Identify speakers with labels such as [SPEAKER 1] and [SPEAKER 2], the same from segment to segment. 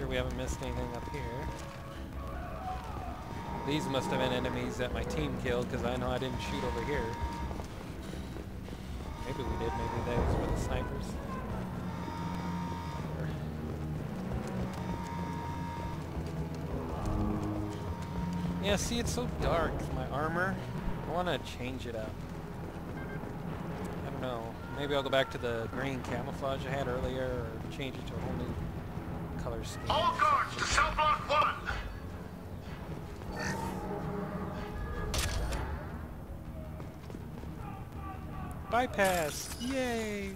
[SPEAKER 1] sure we haven't missed anything up here. These must have been enemies that my team killed because I know I didn't shoot over here. Maybe we did, maybe those were the snipers. Yeah, see, it's so dark, my armor. I want to change it up. I don't know. Maybe I'll go back to the green camouflage I had earlier, or change it to a whole new color scheme.
[SPEAKER 2] All guards to cell block one!
[SPEAKER 1] Bypass! Yay!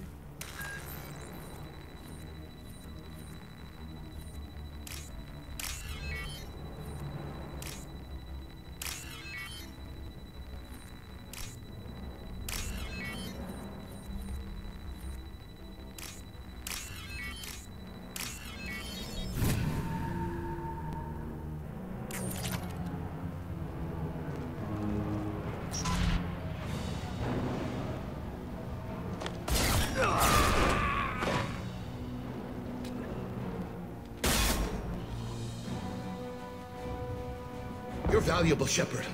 [SPEAKER 2] Valuable, Shepard.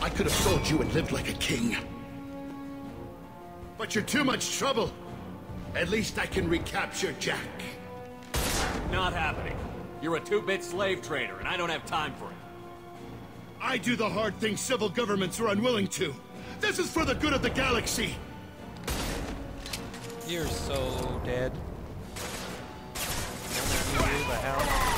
[SPEAKER 2] I could have sold you and lived like a king. But you're too much trouble. At least I can recapture Jack.
[SPEAKER 3] Not happening. You're a two-bit slave trader, and I don't have time for it.
[SPEAKER 2] I do the hard things civil governments are unwilling to. This is for the good of the galaxy.
[SPEAKER 1] You're so dead. Only you, the hell?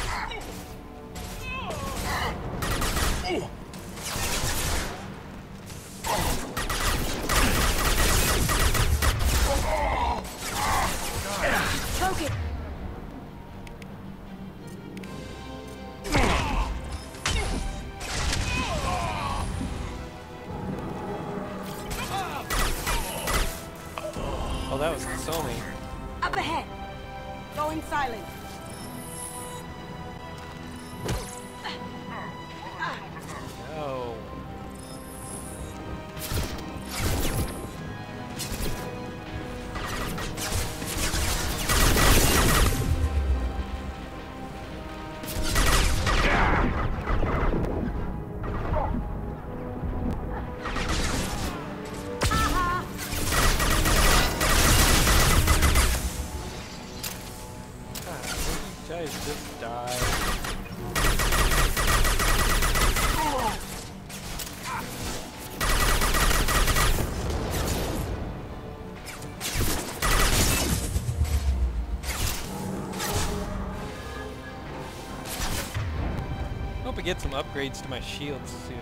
[SPEAKER 1] I get some upgrades to my shields soon,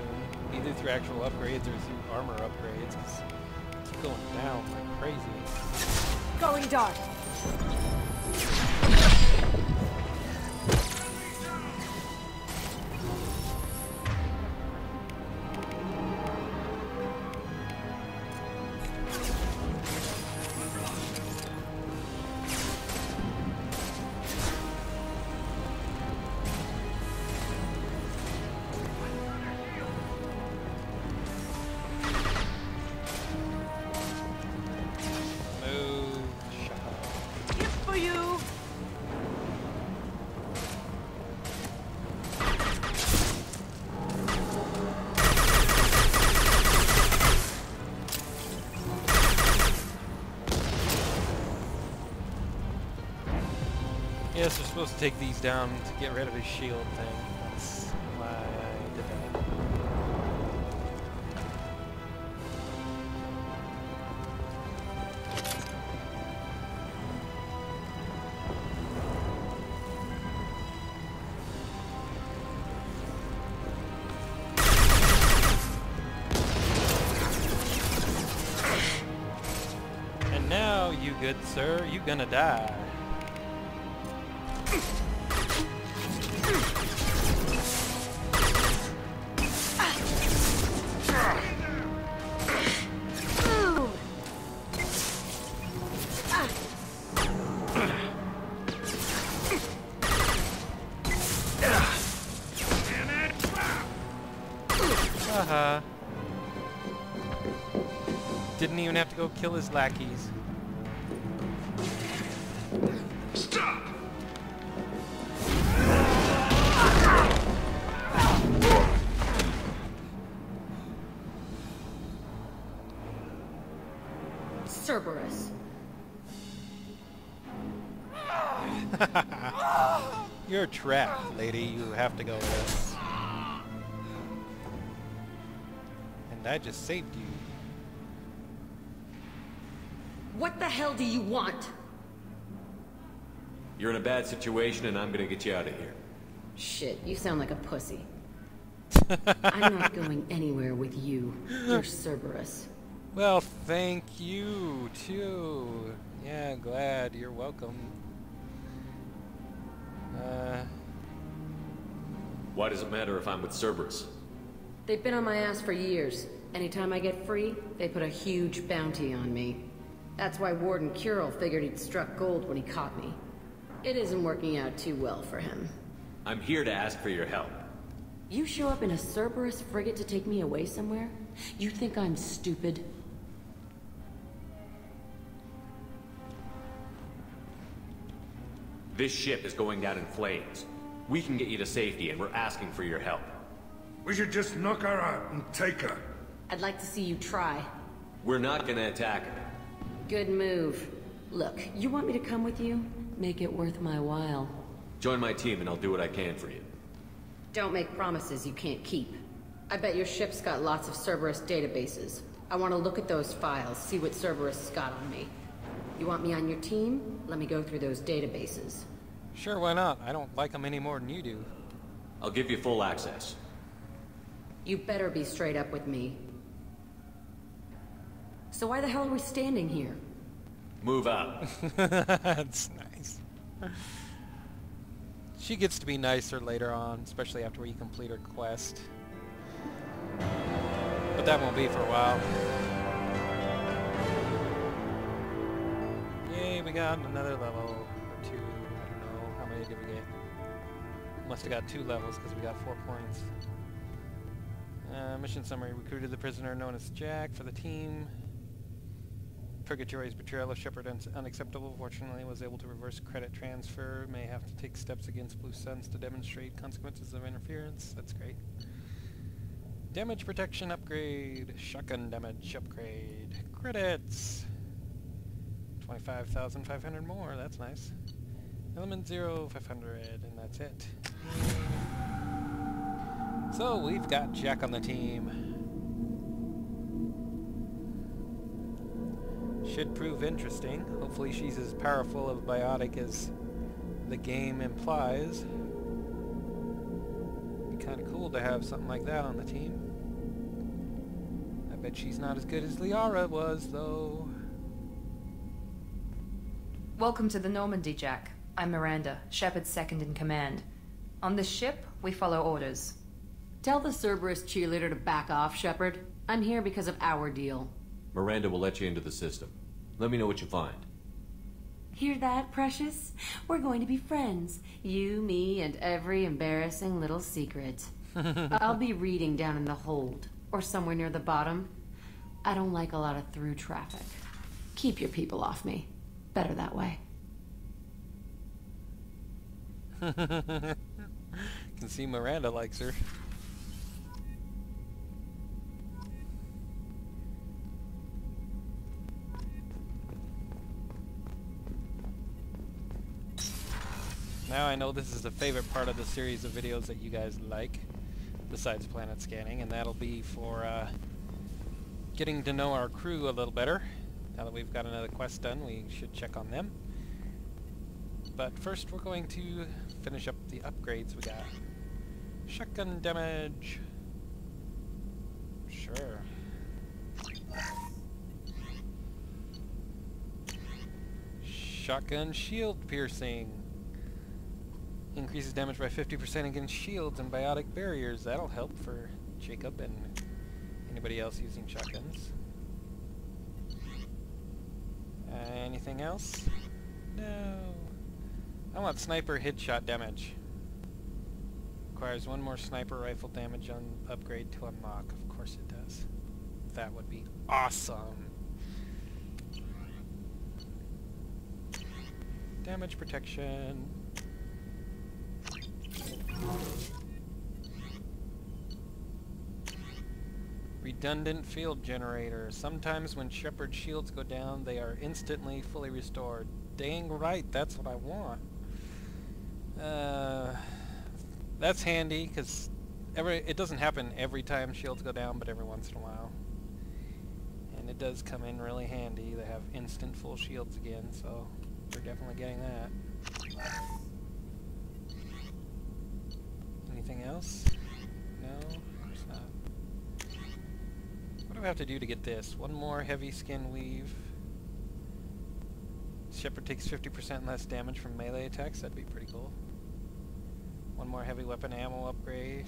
[SPEAKER 1] either through actual upgrades or through armor upgrades, because keep going down like crazy.
[SPEAKER 4] Going dark.
[SPEAKER 1] Yes, we're supposed to take these down to get rid of his shield thing. That's did that. And now, you good sir, you gonna die. even have to go kill his lackeys.
[SPEAKER 2] Stop!
[SPEAKER 5] Cerberus.
[SPEAKER 1] You're trapped, lady. You have to go with us. And I just saved you.
[SPEAKER 5] What the hell do you want?
[SPEAKER 3] You're in a bad situation and I'm gonna get you out of here.
[SPEAKER 5] Shit, you sound like a pussy. I'm not going anywhere with you. You're Cerberus.
[SPEAKER 1] Well, thank you, too. Yeah, glad. You're welcome. Uh,
[SPEAKER 3] Why does it matter if I'm with Cerberus?
[SPEAKER 5] They've been on my ass for years. Anytime I get free, they put a huge bounty on me. That's why Warden Kuril figured he'd struck gold when he caught me. It isn't working out too well for him.
[SPEAKER 3] I'm here to ask for your help.
[SPEAKER 5] You show up in a Cerberus frigate to take me away somewhere? You think I'm stupid?
[SPEAKER 3] This ship is going down in flames. We can get you to safety and we're asking for your help.
[SPEAKER 6] We should just knock her out and take her.
[SPEAKER 5] I'd like to see you try.
[SPEAKER 3] We're not gonna attack her.
[SPEAKER 5] Good move. Look, you want me to come with you? Make it worth my while.
[SPEAKER 3] Join my team and I'll do what I can for you.
[SPEAKER 5] Don't make promises you can't keep. I bet your ship's got lots of Cerberus databases. I want to look at those files, see what Cerberus has got on me. You want me on your team? Let me go through those databases.
[SPEAKER 1] sure, why not? I don't like them any more than you do.
[SPEAKER 3] I'll give you full access.
[SPEAKER 5] You better be straight up with me. So why the hell are we standing here?
[SPEAKER 3] Move out.
[SPEAKER 1] That's nice. She gets to be nicer later on, especially after we complete her quest. But that won't be for a while. Yay, we got another level. Or two. I don't know. How many did we get? Must have got two levels because we got four points. Uh, mission summary. Recruited the prisoner known as Jack for the team. Purgatory's betrayal of Shepard is unacceptable. Fortunately, was able to reverse credit transfer. May have to take steps against Blue Suns to demonstrate consequences of interference. That's great. Damage protection upgrade. Shotgun damage upgrade. Credits. 25,500 more. That's nice. Element 0, 500, and that's it. So, we've got Jack on the team. Should prove interesting. Hopefully she's as powerful of a biotic as the game implies. Be kind of cool to have something like that on the team. I bet she's not as good as Liara was, though.
[SPEAKER 7] Welcome to the Normandy, Jack. I'm Miranda, Shepard's second in command. On this ship, we follow orders.
[SPEAKER 5] Tell the Cerberus cheerleader to back off, Shepard. I'm here because of our deal.
[SPEAKER 3] Miranda will let you into the system. Let me know what you find.
[SPEAKER 5] Hear that, Precious? We're going to be friends. You, me, and every embarrassing little secret. I'll be reading down in the hold, or somewhere near the bottom. I don't like a lot of through traffic. Keep your people off me. Better that way.
[SPEAKER 1] Can see Miranda likes her. Now I know this is the favorite part of the series of videos that you guys like, besides planet scanning, and that'll be for uh, getting to know our crew a little better. Now that we've got another quest done, we should check on them. But first we're going to finish up the upgrades we got. Shotgun damage. Sure. Shotgun shield piercing. Increases damage by 50% against shields and biotic barriers. That'll help for Jacob and anybody else using shotguns. Uh, anything else? No. I want sniper headshot damage. Requires one more sniper rifle damage on upgrade to unlock. Of course it does. That would be awesome. Damage protection. Redundant field generator. Sometimes when Shepard shields go down, they are instantly fully restored. Dang right, that's what I want. Uh, that's handy, because every it doesn't happen every time shields go down, but every once in a while. And it does come in really handy. They have instant full shields again, so we're definitely getting that. Anything else? No, of course not. What do I have to do to get this? One more heavy skin weave. Shepard takes 50% less damage from melee attacks. That'd be pretty cool. One more heavy weapon ammo upgrade.